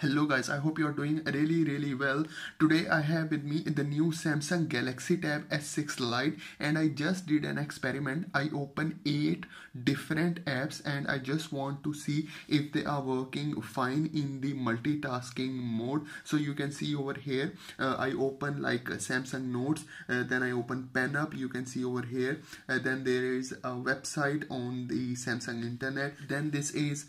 Hello guys, I hope you are doing really really well. Today I have with me the new Samsung Galaxy Tab S6 Lite and I just did an experiment. I opened 8 different apps and I just want to see if they are working fine in the multitasking mode. So you can see over here, uh, I open like Samsung Notes, uh, then I open Pen Up. you can see over here. Uh, then there is a website on the Samsung internet. Then this is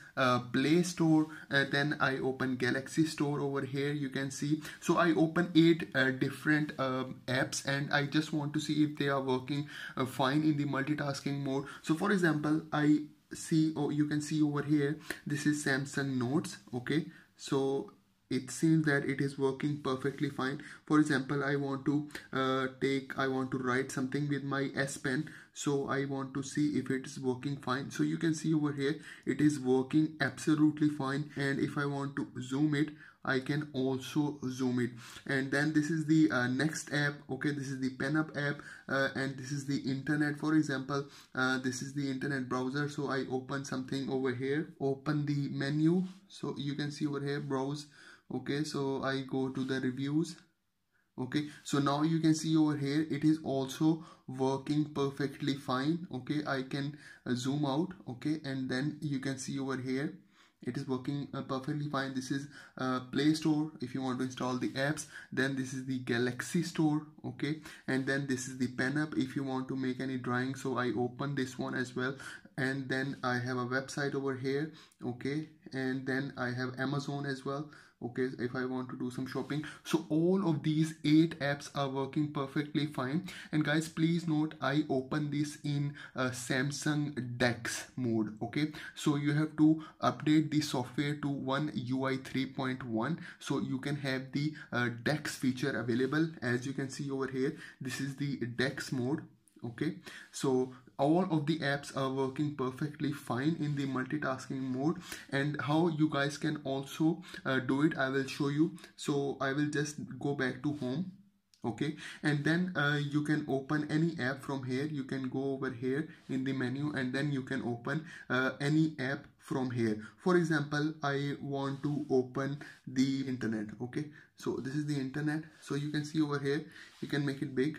Play Store. Uh, then I open Galaxy galaxy store over here you can see. So i open eight uh, different uh, apps and i just want to see if they are working uh, fine in the multitasking mode. So for example i see oh you can see over here this is samsung notes okay? So it seems that it is working perfectly fine. For example i want to uh, take i want to write something with my s pen so i want to see if it is working fine. So you can see over here it is working absolutely fine. And if i want to zoom it I can also zoom it. And then this is the uh, next app. Okay this is the PenUp app. Uh, and this is the internet. For example uh, this is the internet browser. So I open something over here. Open the menu. So you can see over here browse. Okay so I go to the reviews okay so now you can see over here it is also working perfectly fine. Okay I can uh, zoom out. Okay and then you can see over here it is working uh, perfectly fine. This is uh, play store. If you want to install the apps then this is the galaxy store. Okay and then this is the PenUp if you want to make any drawing. So i open this one as well and then i have a website over here. Okay and then i have amazon as well okay if i want to do some shopping. So all of these eight apps are working perfectly fine. And guys please note i open this in uh, samsung dex mode okay? So you have to update the software to one ui 3.1 so you can have the uh, dex feature available. As you can see over here this is the dex mode okay? So all of the apps are working perfectly fine in the multitasking mode. And how you guys can also uh, do it i will show you. So i will just go back to home. Okay? And then uh, you can open any app from here. You can go over here in the menu and then you can open uh, any app from here. For example i want to open the internet. Okay? So this is the internet. So you can see over here. You can make it big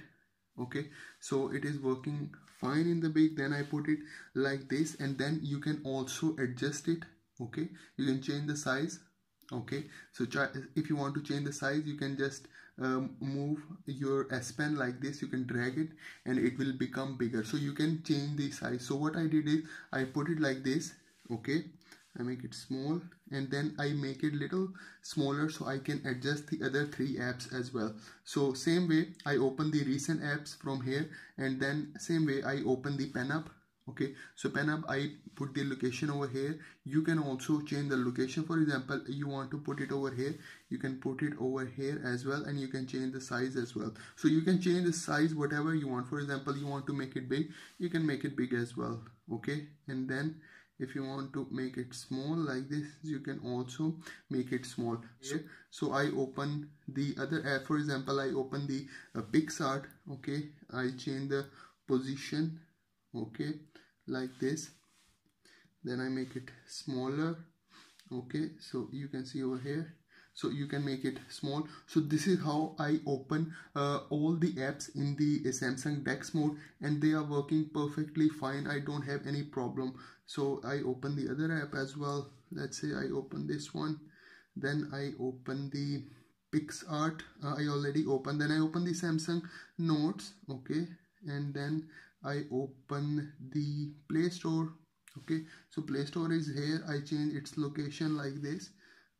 okay? So it is working fine in the big then I put it like this and then you can also adjust it. Okay? You can change the size. Okay? So if you want to change the size you can just um, move your S Pen like this. You can drag it and it will become bigger. So you can change the size. So what I did is I put it like this. Okay I make it small and then I make it little smaller so I can adjust the other three apps as well. So same way I open the recent apps from here and then same way I open the PenUp. Okay, so PenUp I put the location over here. You can also change the location. For example, you want to put it over here. You can put it over here as well and you can change the size as well. So you can change the size whatever you want. For example, you want to make it big, you can make it big as well. Okay, and then if you want to make it small like this you can also make it small so i open the other app. For example i open the uh, PicsArt okay? I change the position okay? Like this. Then i make it smaller okay? So you can see over here so you can make it small. So this is how I open uh, all the apps in the Samsung Dex mode and they are working perfectly fine. I don't have any problem. So I open the other app as well. Let's say I open this one. Then I open the PicsArt uh, I already opened. Then I open the Samsung Notes. Okay. And then I open the Play Store. Okay. So Play Store is here. I change its location like this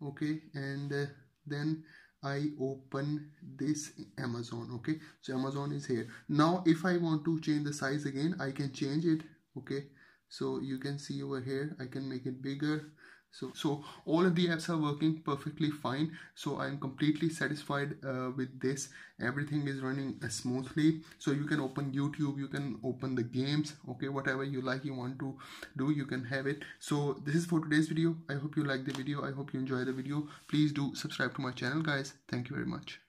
okay and uh, then I open this Amazon okay? So Amazon is here. Now if I want to change the size again I can change it okay? So you can see over here I can make it bigger so so all of the apps are working perfectly fine. So i'm completely satisfied uh, with this. Everything is running uh, smoothly. So you can open youtube you can open the games. Okay whatever you like you want to do you can have it. So this is for today's video. I hope you like the video. I hope you enjoy the video. Please do subscribe to my channel guys. Thank you very much